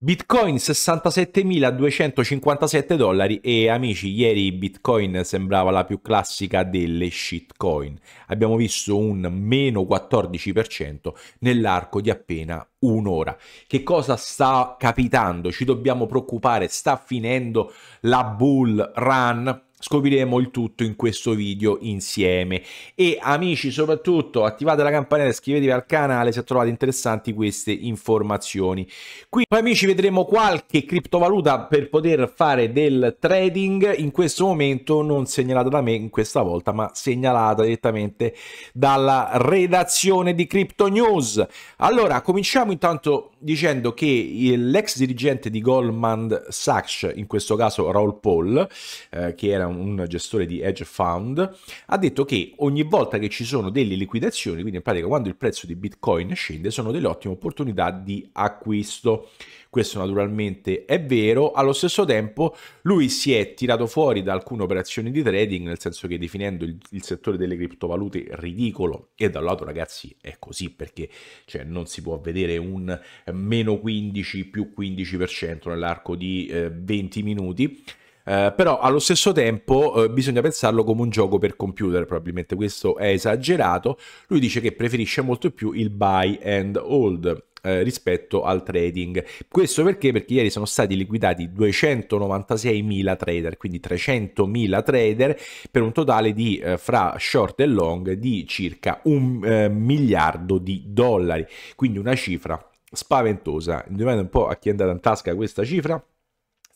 Bitcoin 67.257 dollari e amici, ieri Bitcoin sembrava la più classica delle shitcoin. Abbiamo visto un meno 14% nell'arco di appena un'ora. Che cosa sta capitando? Ci dobbiamo preoccupare? Sta finendo la bull run? Scopriremo il tutto in questo video insieme. E amici soprattutto attivate la campanella iscrivetevi al canale se trovate interessanti queste informazioni. Qui amici vedremo qualche criptovaluta per poter fare del trading. In questo momento non segnalata da me in questa volta ma segnalata direttamente dalla redazione di Crypto News. Allora cominciamo intanto dicendo che l'ex dirigente di Goldman Sachs in questo caso Raul Paul eh, che era un gestore di hedge fund, ha detto che ogni volta che ci sono delle liquidazioni, quindi in pratica quando il prezzo di Bitcoin scende, sono delle ottime opportunità di acquisto. Questo naturalmente è vero, allo stesso tempo lui si è tirato fuori da alcune operazioni di trading, nel senso che definendo il, il settore delle criptovalute ridicolo e da un lato ragazzi è così perché cioè, non si può vedere un meno 15 più 15% nell'arco di eh, 20 minuti eh, però allo stesso tempo eh, bisogna pensarlo come un gioco per computer, probabilmente questo è esagerato. Lui dice che preferisce molto più il buy and hold. Eh, rispetto al trading. Questo perché? Perché ieri sono stati liquidati 296.000 trader, quindi 300.000 trader per un totale di eh, fra short e long di circa un eh, miliardo di dollari, quindi una cifra spaventosa. Indovinate un po' a chi è andata in tasca questa cifra?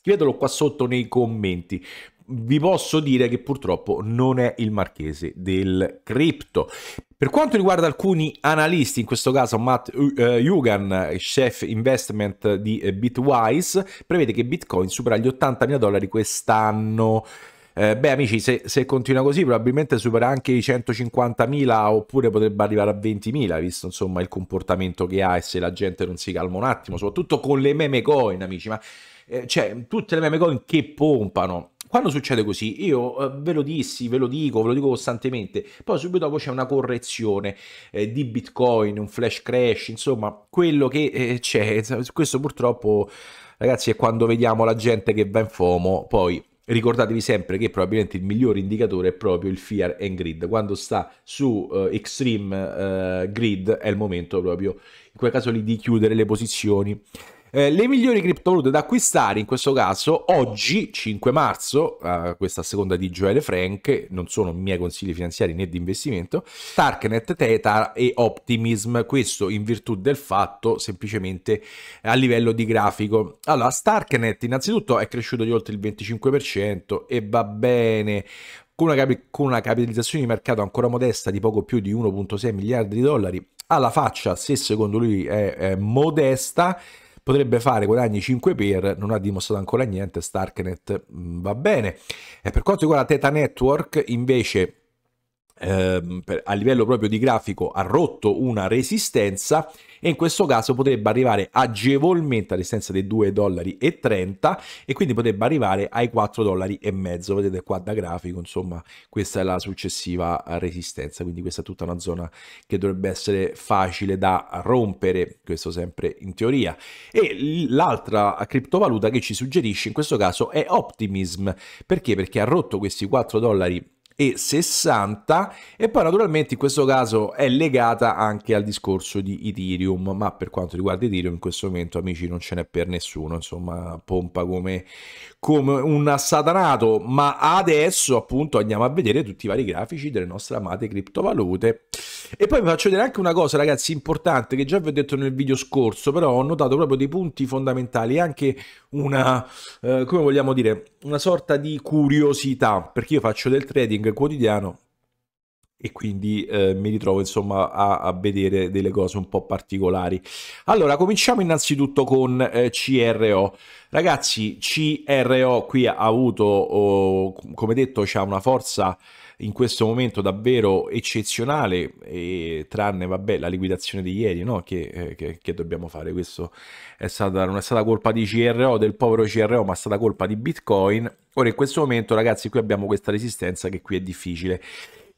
Scrivetelo qua sotto nei commenti. Vi posso dire che purtroppo non è il marchese del cripto. Per quanto riguarda alcuni analisti, in questo caso Matt Hugan, chef investment di Bitwise, prevede che Bitcoin supera gli 80.000 dollari quest'anno. Eh, beh, amici, se, se, continua così, probabilmente supera anche i 150.000 oppure potrebbe arrivare a 20.000, visto insomma il comportamento che ha e se la gente non si calma un attimo, soprattutto con le meme coin, amici. Ma eh, cioè tutte le meme coin che pompano. Quando succede così, io eh, ve lo dissi, ve lo dico, ve lo dico costantemente, poi subito dopo c'è una correzione eh, di Bitcoin, un flash crash, insomma, quello che eh, c'è, questo purtroppo, ragazzi, è quando vediamo la gente che va in FOMO, poi ricordatevi sempre che probabilmente il migliore indicatore è proprio il fear and grid quando sta su uh, extreme uh, grid è il momento proprio in quel caso lì di chiudere le posizioni eh, le migliori criptovalute da acquistare in questo caso oggi 5 marzo uh, questa seconda di Joele Frank non sono miei consigli finanziari né di investimento Starknet, Theta e Optimism. Questo in virtù del fatto semplicemente a livello di grafico. Allora Starknet innanzitutto è cresciuto di oltre il 25% e va bene con una, con una capitalizzazione di mercato ancora modesta di poco più di 1.6 miliardi di dollari alla faccia se secondo lui è, è modesta potrebbe fare guadagni 5 per, non ha dimostrato ancora niente, Starknet mm, va bene. E per quanto riguarda Theta Network, invece ehm, per, a livello proprio di grafico ha rotto una resistenza e in questo caso potrebbe arrivare agevolmente a resistenza dei 2,30 dollari e quindi potrebbe arrivare ai 4,5 dollari vedete qua da grafico insomma questa è la successiva resistenza. Quindi questa è tutta una zona che dovrebbe essere facile da rompere questo sempre in teoria. E l'altra criptovaluta che ci suggerisce in questo caso è Optimism. Perché? perché ha rotto questi 4 dollari e 60 e poi naturalmente in questo caso è legata anche al discorso di Ethereum ma per quanto riguarda Ethereum in questo momento amici non ce n'è per nessuno insomma pompa come, come un assatanato. Ma adesso appunto andiamo a vedere tutti i vari grafici delle nostre amate criptovalute e poi vi faccio vedere anche una cosa ragazzi importante che già vi ho detto nel video scorso però ho notato proprio dei punti fondamentali anche una eh, come vogliamo dire una sorta di curiosità perché io faccio del trading quotidiano e quindi eh, mi ritrovo insomma a, a, vedere delle cose un po' particolari. Allora, cominciamo innanzitutto con eh, CRO. Ragazzi, CRO qui ha avuto, oh, come detto, c'ha una forza in questo momento davvero eccezionale, e, tranne vabbè, la liquidazione di ieri, no? che, eh, che, che, dobbiamo fare? Questo è stata, non è stata colpa di CRO, del povero CRO, ma è stata colpa di Bitcoin. Ora in questo momento, ragazzi, qui abbiamo questa resistenza che qui è difficile.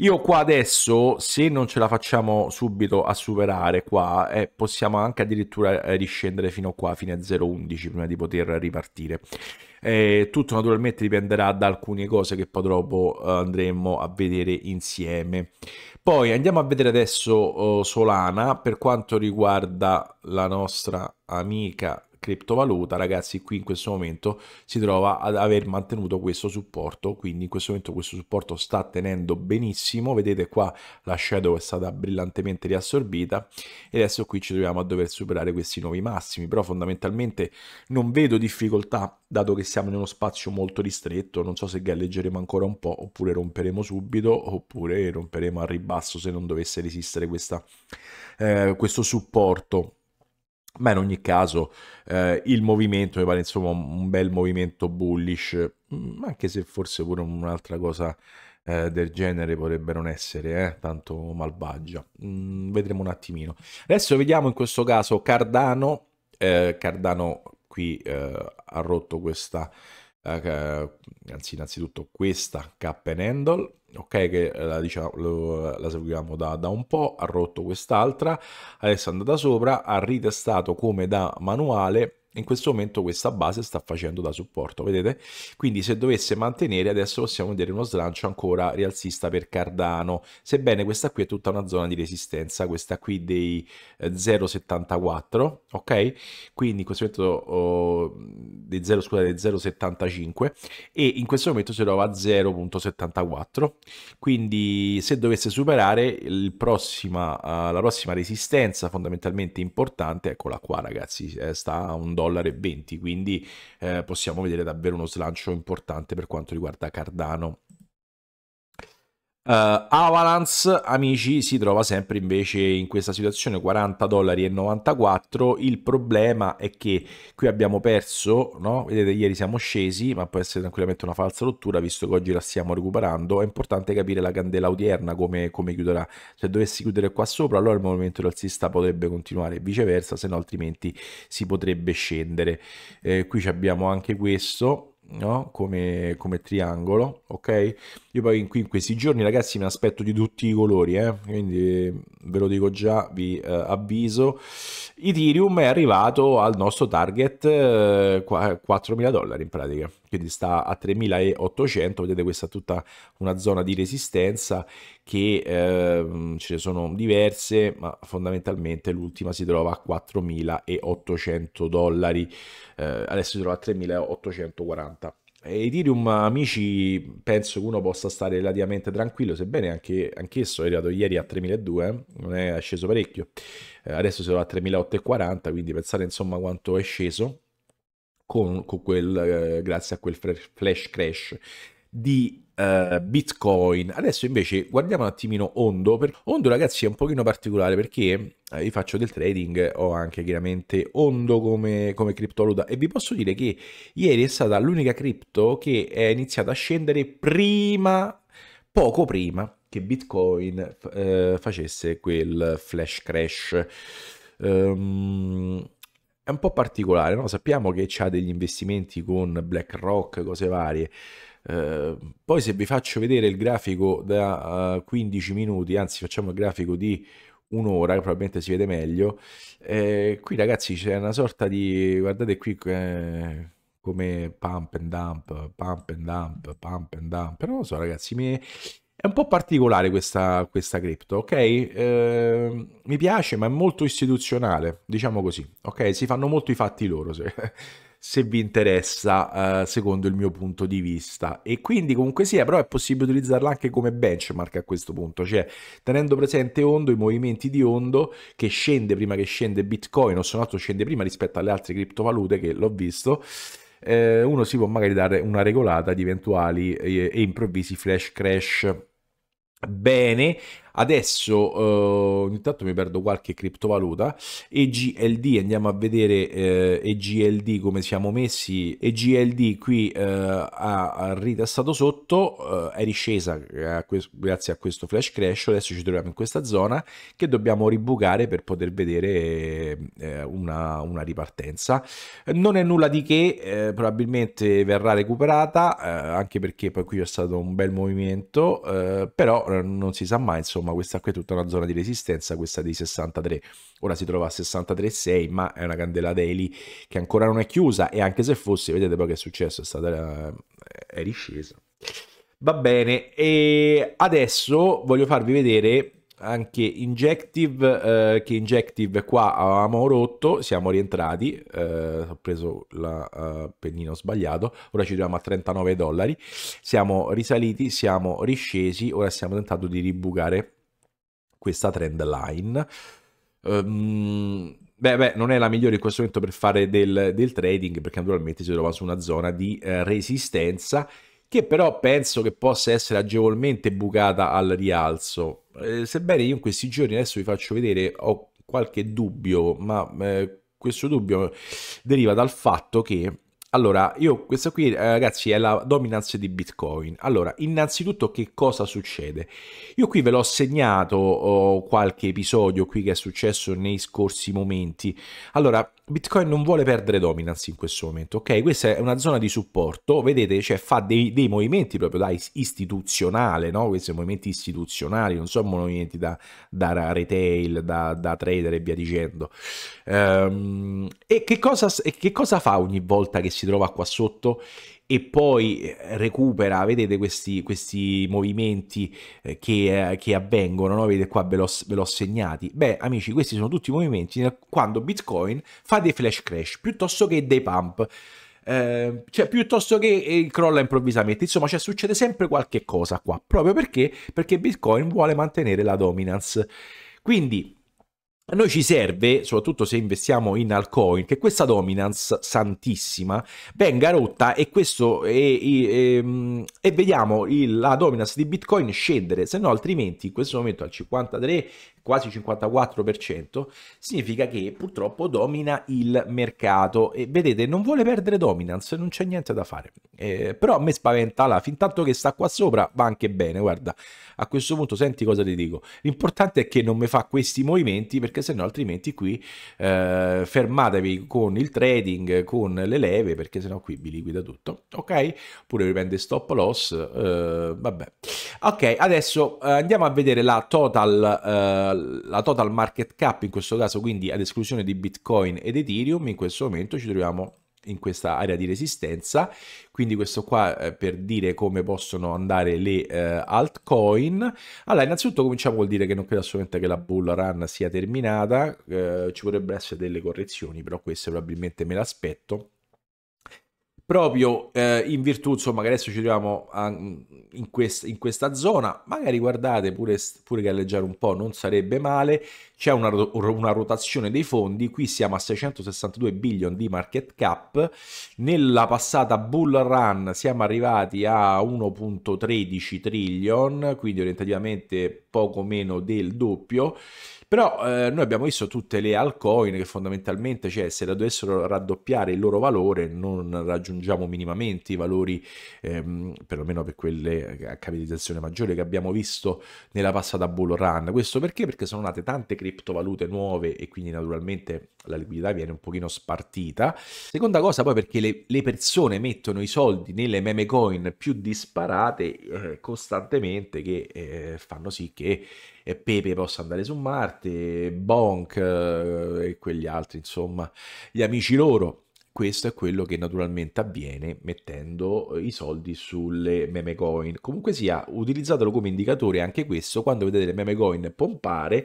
Io qua adesso, se non ce la facciamo subito a superare qua, eh, possiamo anche addirittura eh, riscendere fino a qua, fino a 0,11 prima di poter ripartire. Eh, tutto naturalmente dipenderà da alcune cose che poi dopo eh, andremo a vedere insieme. Poi andiamo a vedere adesso uh, Solana per quanto riguarda la nostra amica criptovaluta, ragazzi, qui in questo momento si trova ad aver mantenuto questo supporto, quindi in questo momento questo supporto sta tenendo benissimo, vedete qua la shadow è stata brillantemente riassorbita e adesso qui ci troviamo a dover superare questi nuovi massimi, però fondamentalmente non vedo difficoltà dato che siamo in uno spazio molto ristretto, non so se galleggeremo ancora un po' oppure romperemo subito oppure romperemo al ribasso se non dovesse resistere questa, eh, questo supporto ma in ogni caso eh, il movimento mi pare insomma un bel movimento bullish, mm, anche se forse pure un'altra cosa eh, del genere potrebbe non essere eh, tanto malvagia. Mm, vedremo un attimino. Adesso vediamo in questo caso Cardano. Eh, Cardano qui eh, ha rotto questa, eh, anzi innanzitutto questa cap and handle ok che eh, la, diciamo, la seguiamo da, da, un po', ha rotto quest'altra, adesso è andata sopra, ha ritestato come da manuale in questo momento questa base sta facendo da supporto, vedete? Quindi se dovesse mantenere adesso possiamo vedere uno slancio ancora rialzista per Cardano, sebbene questa qui è tutta una zona di resistenza, questa qui dei eh, 0,74, ok? Quindi in questo momento oh, dei 0, scusate, 0,75 e in questo momento si trova a 0,74, quindi se dovesse superare prossima, uh, la prossima resistenza fondamentalmente importante, eccola qua ragazzi, eh, sta a un dollaro e 20, quindi eh, possiamo vedere davvero uno slancio importante per quanto riguarda Cardano. Uh, Avalanche, amici, si trova sempre invece in questa situazione 40 dollari e 94. Il problema è che qui abbiamo perso, no? Vedete, ieri siamo scesi, ma può essere tranquillamente una falsa rottura, visto che oggi la stiamo recuperando. È importante capire la candela odierna come, come chiuderà. Se dovessi chiudere qua sopra, allora il movimento alzista potrebbe continuare e viceversa, se no altrimenti si potrebbe scendere. Eh, qui abbiamo anche questo no? come, come, triangolo, ok? Io poi qui in questi giorni, ragazzi, mi aspetto di tutti i colori, eh? quindi ve lo dico già, vi eh, avviso. Ethereum è arrivato al nostro target eh, 4.000 dollari in pratica, quindi sta a 3.800, vedete questa è tutta una zona di resistenza che eh, ce ne sono diverse, ma fondamentalmente l'ultima si trova a 4.800 dollari, eh, adesso si trova a 3.840. Ethereum, amici, penso che uno possa stare relativamente tranquillo, sebbene anche anch'esso è arrivato ieri a 3.200, eh? non è sceso parecchio, eh, adesso si trova a 3.840, quindi pensate insomma quanto è sceso con, con quel, eh, grazie a quel flash crash di uh, Bitcoin. Adesso invece guardiamo un attimino Ondo. Per... Ondo ragazzi è un pochino particolare perché eh, io faccio del trading, ho anche chiaramente Ondo come, come criptovaluta e vi posso dire che ieri è stata l'unica cripto che è iniziata a scendere prima, poco prima che Bitcoin eh, facesse quel flash crash. Um, è un po' particolare, no? Sappiamo che c'ha degli investimenti con BlackRock, cose varie. Eh, poi se vi faccio vedere il grafico da uh, eh, 15 minuti, anzi facciamo il grafico di un'ora, probabilmente si vede meglio, eh, qui ragazzi c'è una sorta di, guardate qui eh, come pump and dump, pump and dump, pump and dump, non lo so ragazzi, mi, è un po' particolare questa, questa cripto, ok? Eh, mi piace, ma è molto istituzionale, diciamo così, ok? Si fanno molto i fatti loro, se se vi interessa, eh, secondo il mio punto di vista. E quindi comunque sia, però è possibile utilizzarla anche come benchmark a questo punto, cioè tenendo presente Ondo, i movimenti di Ondo che scende prima che scende Bitcoin, o se no scende prima rispetto alle altre criptovalute che l'ho visto. Eh, uno si può magari dare una regolata di eventuali e, e improvvisi flash crash Bene, Adesso uh, ogni tanto mi perdo qualche criptovaluta. EGLD, andiamo a vedere uh, EGLD come siamo messi. EGLD qui uh, ha, ha ritestato sotto, è riscesa a grazie a questo flash crash. Adesso ci troviamo in questa zona che dobbiamo ribucare per poter vedere una, una, ripartenza. Non è nulla di che, probabilmente verrà recuperata, anche perché poi qui è stato un bel movimento, però non si sa mai, insomma insomma questa qui è tutta una zona di resistenza, questa dei 63, ora si trova a 63,6 ma è una candela daily che ancora non è chiusa e anche se fosse, vedete poi che è successo, è stata è riscesa. Va bene, e adesso voglio farvi vedere anche Injective, eh, che Injective qua avevamo rotto, siamo rientrati, eh, ho preso il uh, pennino sbagliato, ora ci troviamo a 39 dollari, siamo risaliti, siamo riscesi, ora stiamo tentando di ribucare questa trend line. Um, beh, beh, non è la migliore in questo momento per fare del, del trading perché naturalmente si trova su una zona di eh, resistenza che però penso che possa essere agevolmente bucata al rialzo. Eh, sebbene io in questi giorni adesso vi faccio vedere ho qualche dubbio, ma eh, questo dubbio deriva dal fatto che allora, io questa qui, eh, ragazzi, è la dominance di Bitcoin. Allora, innanzitutto che cosa succede? Io qui ve l'ho segnato oh, qualche episodio qui che è successo nei scorsi momenti. Allora, Bitcoin non vuole perdere dominance in questo momento, ok? Questa è una zona di supporto, vedete, cioè fa dei, dei movimenti proprio da istituzionale, no? Questi sono movimenti istituzionali, non sono movimenti da, da retail, da, da, trader e via dicendo. Um, e, che cosa, che cosa fa ogni volta che trova qua sotto? e poi eh, recupera, vedete questi, questi movimenti eh, che, eh, che, avvengono, no? vedete qua ve l'ho, ve l'ho, segnati. Beh, amici, questi sono tutti i movimenti quando Bitcoin fa dei flash crash piuttosto che dei pump. Eh, cioè, piuttosto che crolla improvvisamente, insomma, cioè, succede sempre qualche cosa qua, proprio perché? Perché Bitcoin vuole mantenere la dominance. Quindi a noi ci serve, soprattutto se investiamo in altcoin, che questa dominance santissima venga rotta e, questo, e, e, ehm, e vediamo il, la dominance di Bitcoin scendere, se no altrimenti in questo momento al 53, quasi 54%, significa che purtroppo domina il mercato e vedete non vuole perdere dominance, non c'è niente da fare. Eh, però a me spaventa là, fin tanto che sta qua sopra va anche bene, guarda, a questo punto senti cosa ti dico. L'importante è che non mi fa questi movimenti perché se no altrimenti qui eh, fermatevi con il trading, con le leve perché se no qui vi liquida tutto, ok? Oppure vi prende stop loss, eh, vabbè. Ok, adesso eh, andiamo a vedere la total, eh, la total market cap in questo caso, quindi ad esclusione di Bitcoin ed Ethereum, in questo momento ci troviamo in questa area di resistenza. Quindi questo qua eh, per dire come possono andare le eh, altcoin. Allora innanzitutto cominciamo vuol dire che non credo assolutamente che la bull run sia terminata eh, ci potrebbero essere delle correzioni però queste probabilmente me l'aspetto proprio eh, in virtù, insomma, che adesso ci troviamo a, in, quest, in, questa zona, magari guardate pure, pure galleggiare un po', non sarebbe male, c'è una, una, rotazione dei fondi, qui siamo a 662 billion di market cap, nella passata bull run siamo arrivati a 1.13 trillion, quindi orientativamente poco meno del doppio, però eh, noi abbiamo visto tutte le altcoin che fondamentalmente, cioè, se dovessero raddoppiare il loro valore, non raggiungiamo minimamente i valori, ehm, perlomeno per quelle a capitalizzazione maggiore che abbiamo visto nella passata bull run. Questo perché? Perché sono nate tante criptovalute nuove e quindi naturalmente la liquidità viene un pochino spartita. Seconda cosa poi perché le, le persone mettono i soldi nelle meme coin più disparate eh, costantemente che eh, fanno sì che eh, Pepe possa andare su Marte, Bonk eh, e quegli altri, insomma, gli amici loro. Questo è quello che naturalmente avviene mettendo i soldi sulle meme coin. Comunque sia, utilizzatelo come indicatore anche questo quando vedete le meme coin pompare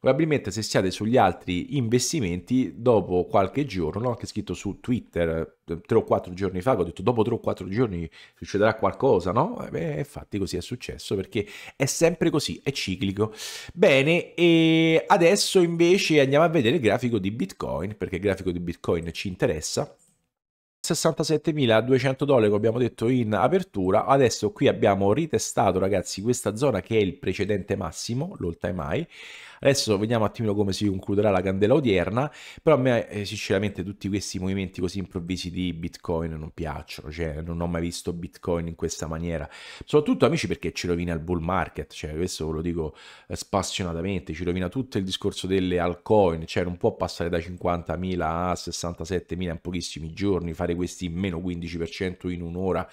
Probabilmente se siete sugli altri investimenti, dopo qualche giorno, l'ho anche scritto su Twitter eh, tre o quattro giorni fa, ho detto dopo tre o quattro giorni succederà qualcosa, no? Eh beh, infatti così è successo, perché è sempre così, è ciclico. Bene, e adesso invece andiamo a vedere il grafico di Bitcoin, perché il grafico di Bitcoin ci interessa 67.200 dollari, come abbiamo detto in apertura. Adesso qui abbiamo ritestato, ragazzi, questa zona che è il precedente massimo, l'all time high. Adesso vediamo un attimino come si concluderà la candela odierna, però a me eh, sinceramente tutti questi movimenti così improvvisi di Bitcoin non piacciono, cioè non ho mai visto Bitcoin in questa maniera, soprattutto amici perché ci rovina il bull market, cioè questo ve lo dico eh, spassionatamente, ci rovina tutto il discorso delle altcoin, cioè non può passare da 50.000 a 67.000 in pochissimi giorni, fare questi meno 15% in un'ora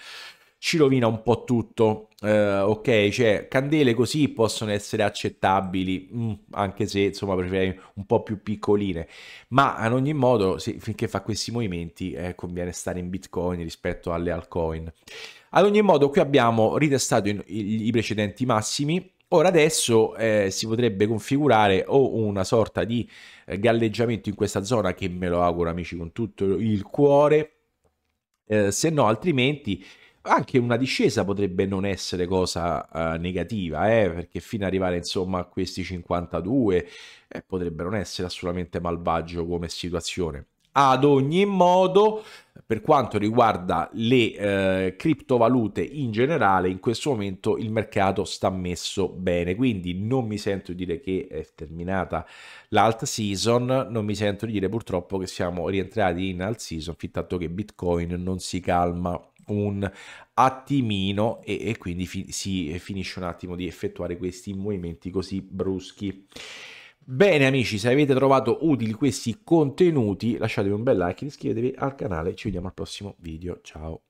ci rovina un po' tutto. Uh, ok, cioè candele così possono essere accettabili, mm, anche se insomma preferirei un po' più piccoline, ma ad ogni modo se, finché fa questi movimenti eh, conviene stare in Bitcoin rispetto alle altcoin. Ad ogni modo qui abbiamo ritestato i, i, i precedenti massimi, Ora adesso eh, si potrebbe configurare o una sorta di eh, galleggiamento in questa zona che me lo auguro amici con tutto il cuore, eh, se no altrimenti anche una discesa potrebbe non essere cosa uh, negativa, eh, perché fino ad arrivare insomma a questi 52 eh, potrebbe non essere assolutamente malvagio come situazione. Ad ogni modo, per quanto riguarda le eh, criptovalute in generale, in questo momento il mercato sta messo bene, quindi non mi sento di dire che è terminata l'alt season, non mi sento di dire purtroppo che siamo rientrati in alt season, fin tanto che Bitcoin non si calma un attimino e, e quindi fi- si finisce un attimo di effettuare questi movimenti così bruschi. Bene amici, se avete trovato utili questi contenuti lasciatevi un bel like, iscrivetevi al canale, ci vediamo al prossimo video, ciao!